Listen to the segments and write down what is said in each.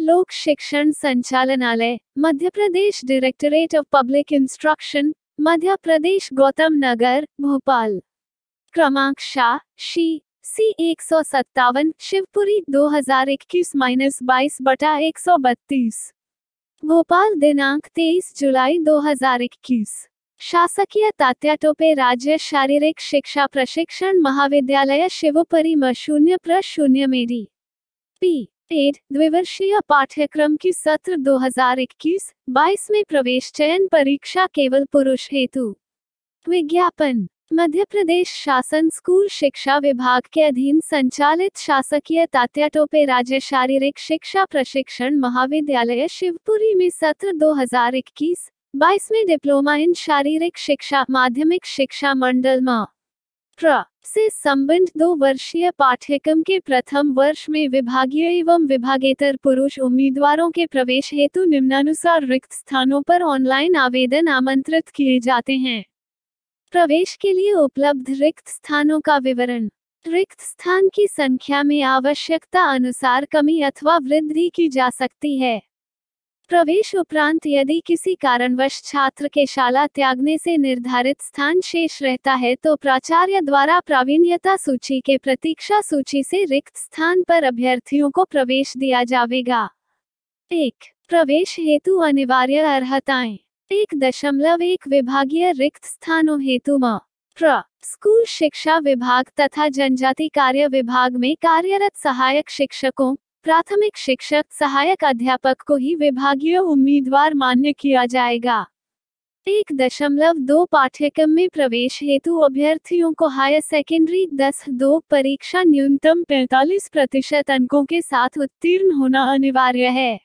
लोक शिक्षण संचालनालय, Madhya Pradesh directorate of public instruction Madhya Pradesh Gautam Nagar, Bhopal. क्रमांक शाह, शी, सी एक सौ सत्तावन, शिवपुरी, दो हज़ार इक्कीस माइनस बाईस बटा एक सौ बत्तीस। भोपाल दिनांक तेईस जुलाई दो हज़ार इक्कीस। शासकीय तात्याटोपे राज्य शारीरिक शिक्षा प्रशिक्षण महाविद्यालय शिवपुरी म शून्य प्र शून्य मेरी। पी एड द्विवर्षीय पाठ्यक्रम की सत्र 2021-22 में प्रवेश चयन परीक्षा केवल पुरुष हेतु। विज्ञापन। मध्य प्रदेश शासन स्कूल शिक्षा विभाग के अधीन संचालित शासकीय तात्याटोपे राज्य शारीरिक शिक्षा प्रशिक्षण महाविद्यालय शिवपुरी में सत्र 2021-22 में डिप्लोमा इन शारीरिक शिक्षा, माध्यमिक शिक्षा मंडल मा। प्र से संबंध दो वर्षीय पाठ्यक्रम के प्रथम वर्ष में विभागीय एवं विभागेतर पुरुष उम्मीदवारों के प्रवेश हेतु निम्नानुसार रिक्त स्थानों पर ऑनलाइन आवेदन आमंत्रित किए जाते हैं। प्रवेश के लिए उपलब्ध रिक्त स्थानों का विवरण। रिक्त स्थान की संख्या में आवश्यकता अनुसार कमी अथवा वृद्धि की जा सकती है। प्रवेश उपरांत यदि किसी कारणवश छात्र के शाला त्यागने से निर्धारित स्थान शेष रहता है तो प्राचार्य द्वारा प्रावीण्यता सूची के प्रतीक्षा सूची से रिक्त स्थान पर अभ्यर्थियों को प्रवेश दिया जाएगा एक, प्रवेश हेतु अनिवार्य अर्हताएँ। एक दशमलव एक विभागीय रिक्त स्थानों हेतु म। प्र, स्कूल शिक्षा विभाग तथा जनजाति कार्य विभाग में कार्यरत सहायक शिक्षकों प्राथमिक शिक्षक, सहायक अध्यापक को ही विभागीय उम्मीदवार मान्य किया जाएगा। एक दशमलव दो पाठ्यक्रम में प्रवेश हेतु अभ्यर्थियों को हायर सेकेंडरी, दस दो परीक्षा न्यूनतम 45 प्रतिशत अंकों के साथ उत्तीर्ण होना अनिवार्य है।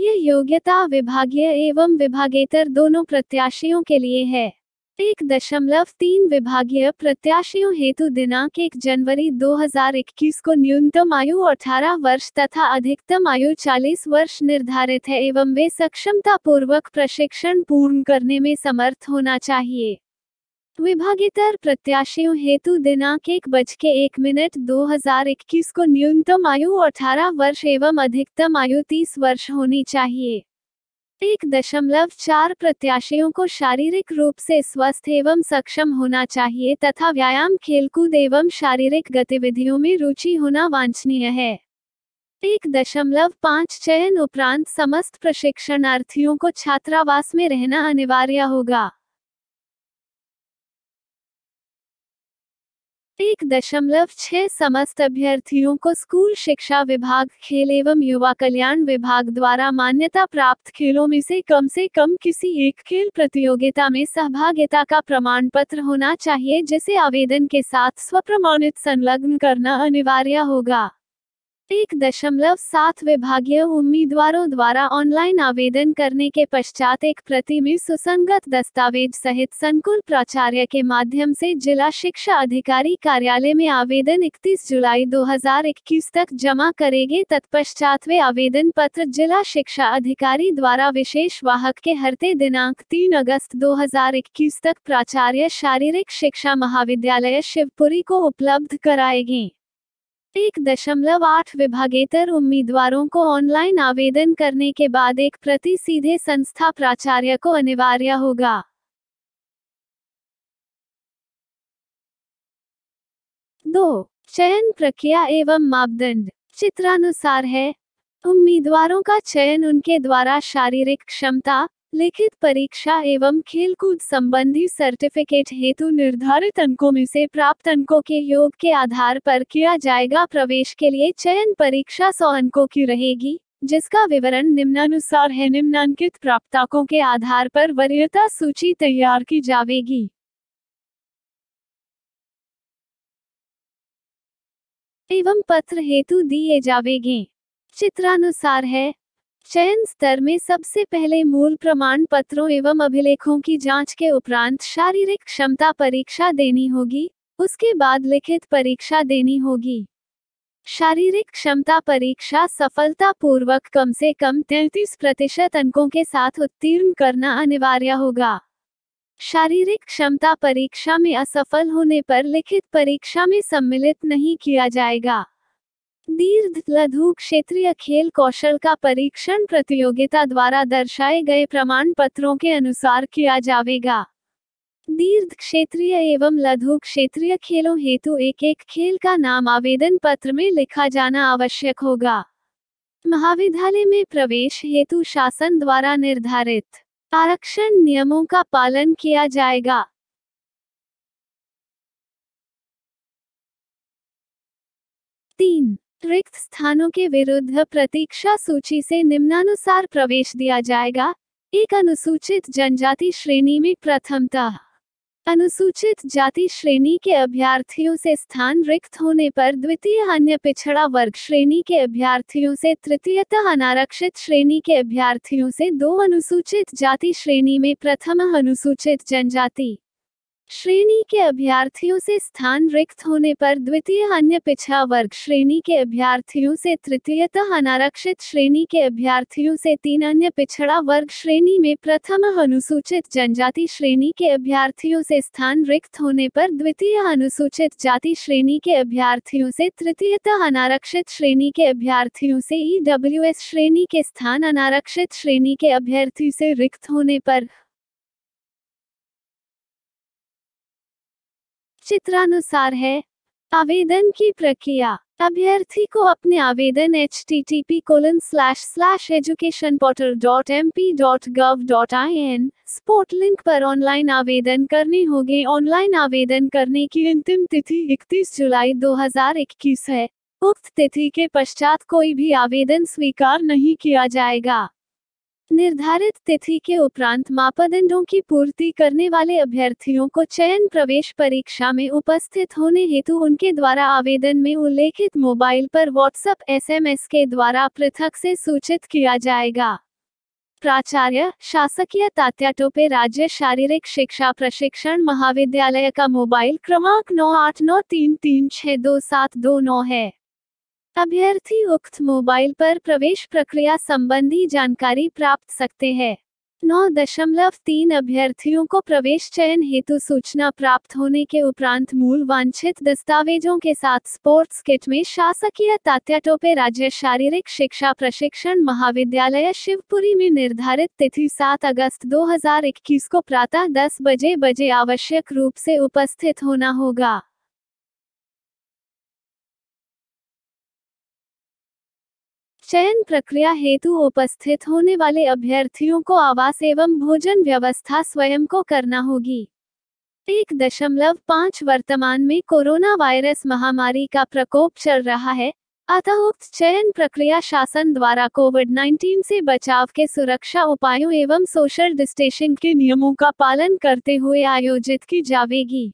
यह योग्यता विभागीय एवं विभागेतर दोनों प्रत्याशियों के लिए है। एक दशमलव तीन विभागीय प्रत्याशियों हेतु दिनांक एक जनवरी 2021 को न्यूनतम आयु 18 वर्ष तथा अधिकतम आयु 40 वर्ष निर्धारित है एवं वे सक्षमता पूर्वक प्रशिक्षण पूर्ण करने में समर्थ होना चाहिए। विभागीतर प्रत्याशियों हेतु दिनांक एक बज के एक मिनट 2021 को न्यूनतम आयु 18 वर्ष एवं अधिकतम आयु 30 वर्ष होनी चाहिए। एक दशमलव चार प्रत्याशियों को शारीरिक रूप से स्वस्थ एवं सक्षम होना चाहिए तथा व्यायाम, खेलकूद एवं शारीरिक गतिविधियों में रुचि होना वांछनीय है। एक दशमलव पाँच चयन उपरांत समस्त प्रशिक्षणार्थियों को छात्रावास में रहना अनिवार्य होगा। एक दशमलव छह समस्त अभ्यर्थियों को स्कूल शिक्षा विभाग, खेल एवं युवा कल्याण विभाग द्वारा मान्यता प्राप्त खेलों में से कम से कम किसी एक खेल प्रतियोगिता में सहभागिता का प्रमाण पत्र होना चाहिए, जिसे आवेदन के साथ स्वप्रमाणित संलग्न करना अनिवार्य होगा। एक दशमलव सात विभागीय उम्मीदवारों द्वारा ऑनलाइन आवेदन करने के पश्चात एक प्रति में सुसंगत दस्तावेज़ सहित संकुल प्राचार्य के माध्यम से जिला शिक्षा अधिकारी कार्यालय में आवेदन 31 जुलाई 2021 तक जमा करेंगे। तत्पश्चात वे आवेदन पत्र जिला शिक्षा अधिकारी द्वारा विशेष वाहक के हरते दिनांक 3 अगस्त 2021 तक प्राचार्य शारीरिक शिक्षा महाविद्यालय शिवपुरी को उपलब्ध कराएँगे। एक दशमलव आठ विभागेतर उम्मीदवारों को ऑनलाइन आवेदन करने के बाद एक प्रति सीधे संस्था प्राचार्य को अनिवार्य होगा। दो, चयन प्रक्रिया एवं मापदंड। चित्रानुसार है। उम्मीदवारों का चयन उनके द्वारा शारीरिक क्षमता लिखित परीक्षा एवं खेलकूद संबंधी सर्टिफिकेट हेतु निर्धारित अंकों में से प्राप्त अंकों के योग के आधार पर किया जाएगा। प्रवेश के लिए चयन परीक्षा सौ अंकों की रहेगी, जिसका विवरण निम्नानुसार है। निम्नांकित प्राप्ताकों के आधार पर वरीयता सूची तैयार की जाएगी एवं पत्र हेतु दिए जावेंगे। चित्रानुसार है चयन स्तर में सबसे पहले मूल प्रमाण पत्रों एवं अभिलेखों की जाँच के उपरांत शारीरिक क्षमता परीक्षा देनी होगी, उसके बाद लिखित परीक्षा देनी होगी। शारीरिक क्षमता परीक्षा सफलतापूर्वक कम से कम 33 प्रतिशत अंकों के साथ उत्तीर्ण करना अनिवार्य होगा। शारीरिक क्षमता परीक्षा में असफल होने पर लिखित परीक्षा में सम्मिलित नहीं किया जाएगा। दीर्घ लघु क्षेत्रीय खेल कौशल का परीक्षण प्रतियोगिता द्वारा दर्शाए गए प्रमाण पत्रों के अनुसार किया जाएगा। दीर्घ क्षेत्रीय एवं लघु क्षेत्रीय खेलों हेतु एक एक खेल का नाम आवेदन पत्र में लिखा जाना आवश्यक होगा। महाविद्यालय में प्रवेश हेतु शासन द्वारा निर्धारित आरक्षण नियमों का पालन किया जाएगा। तीन रिक्त स्थानों के विरुद्ध प्रतीक्षा सूची से निम्नानुसार प्रवेश दिया जाएगा। एक अनुसूचित जनजाति श्रेणी में प्रथमतः। अनुसूचित जाति श्रेणी के अभ्यर्थियों से स्थान रिक्त होने पर द्वितीय अन्य पिछड़ा वर्ग श्रेणी के अभ्यर्थियों से तृतीयतः अनारक्षित श्रेणी के अभ्यर्थियों से दो अनुसूचित जाति श्रेणी में प्रथम अनुसूचित जनजाति। श्रेणी के अभ्यर्थियों से स्थान रिक्त होने पर द्वितीय अन्य पिछड़ा वर्ग श्रेणी के अभ्यर्थियों से तृतीयतः अनारक्षित श्रेणी के अभ्यर्थियों से तीन अन्य पिछड़ा वर्ग श्रेणी में प्रथम अनुसूचित जनजाति श्रेणी के अभ्यर्थियों से स्थान रिक्त होने पर द्वितीय अनुसूचित जाति श्रेणी के अभ्यर्थियों से तृतीयतः अनारक्षित श्रेणी के अभ्यर्थियों से ईडब्ल्यूएस श्रेणी के स्थान अनारक्षित श्रेणी के अभ्यर्थी से रिक्त होने पर चित्रानुसार है। आवेदन की प्रक्रिया। अभ्यर्थी को अपने आवेदन H T T P colon slash slash education portal dot M P dot gov dot I N sport link पर ऑनलाइन आवेदन करने होंगे। ऑनलाइन आवेदन करने की अंतिम तिथि 31 जुलाई 2021 है। उक्त तिथि के पश्चात कोई भी आवेदन स्वीकार नहीं किया जाएगा। निर्धारित तिथि के उपरांत मापदंडों की पूर्ति करने वाले अभ्यर्थियों को चयन प्रवेश परीक्षा में उपस्थित होने हेतु उनके द्वारा आवेदन में उल्लेखित मोबाइल पर व्हाट्सएप एसएमएस के द्वारा पृथक से सूचित किया जाएगा। प्राचार्य, शासकीय तात्याटोपे राज्य शारीरिक शिक्षा प्रशिक्षण महाविद्यालय का मोबाइल क्रमांक नौ आठ नौ तीन तीन छह दो सात दो नौ है। अभ्यर्थी उक्त मोबाइल पर प्रवेश प्रक्रिया संबंधी जानकारी प्राप्त सकते हैं। नौ दशमलव तीन अभ्यर्थियों को प्रवेश चयन हेतु सूचना प्राप्त होने के उपरांत मूल वांछित दस्तावेजों के साथ स्पोर्ट्स किट में शासकीय तात्याटोपे राज्य शारीरिक शिक्षा प्रशिक्षण महाविद्यालय शिवपुरी में निर्धारित तिथि सात अगस्त 2021 को प्रातः 10 बजे बजे आवश्यक रूप से उपस्थित होना होगा। चयन प्रक्रिया हेतु उपस्थित होने वाले अभ्यर्थियों को आवास एवं भोजन व्यवस्था स्वयं को करना होगी। एक दशमलव पाँच वर्तमान में कोरोना वायरस महामारी का प्रकोप चल रहा है, अतः उक्त चयन प्रक्रिया शासन द्वारा कोविड 19 से बचाव के सुरक्षा उपायों एवं सोशल डिस्टेंसिंग के नियमों का पालन करते हुए आयोजित की जाएगी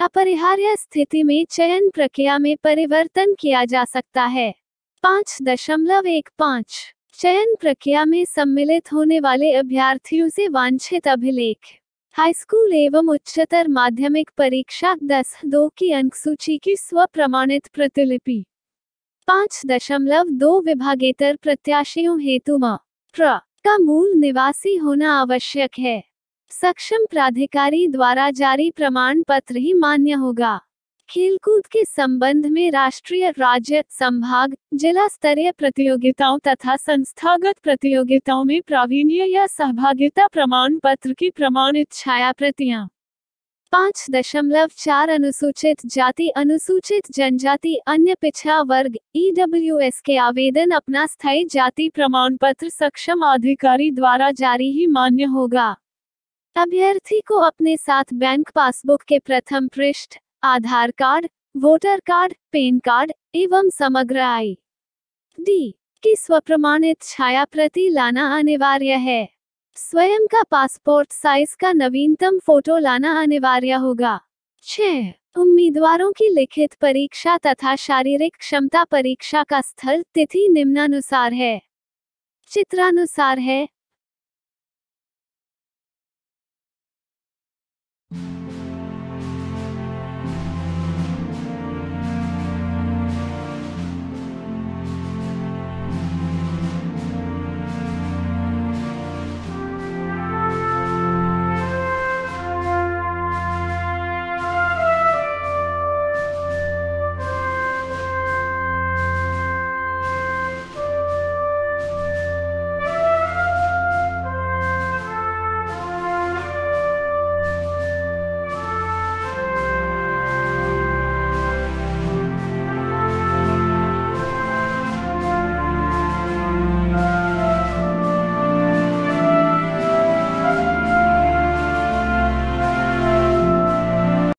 अपरिहार्य स्थिति में चयन प्रक्रिया में परिवर्तन किया जा सकता है। पाँच दशमलव एक पाँच। चयन प्रक्रिया में सम्मिलित होने वाले अभ्यर्थियों से वांछित अभिलेख। हाईस्कूल एवं उच्चतर माध्यमिक परीक्षा दस दो की अंक सूची की स्व प्रमाणित प्रतिलिपि। पाँच दशमलव दो विभागेतर प्रत्याशियों हेतु प्र। का मूल निवासी होना आवश्यक है। सक्षम प्राधिकारी द्वारा जारी प्रमाण पत्र ही मान्य होगा। खेलकूद के संबंध में राष्ट्रीय, राज्य, संभाग, जिला स्तरीय प्रतियोगिताओं तथा संस्थागत प्रतियोगिताओं में प्रावीण्य या सहभागिता प्रमाण पत्र की प्रमाणित छाया प्रतियाँ पाँच दशमलव चार अनुसूचित जाति, अनुसूचित जनजाति, अन्य पिछड़ा वर्ग, ईडब्ल्यूएस e के आवेदन अपना स्थायी जाति प्रमाण पत्र सक्षम अधिकारी द्वारा जारी ही मान्य होगा। अभ्यर्थी को अपने साथ बैंक पासबुक के प्रथम पृष्ठ Aadhaar card, voter card, PAN card एवं समग्र आई डी, की स्वप्रमाणित छाया प्रति लाना अनिवार्य है। स्वयं का पासपोर्ट साइज़ का नवीनतम फ़ोटो लाना अनिवार्य होगा। छह उम्मीदवारों की लिखित परीक्षा तथा शारीरिक क्षमता परीक्षा का स्थल तिथि निम्नानुसार है। चित्रानुसार है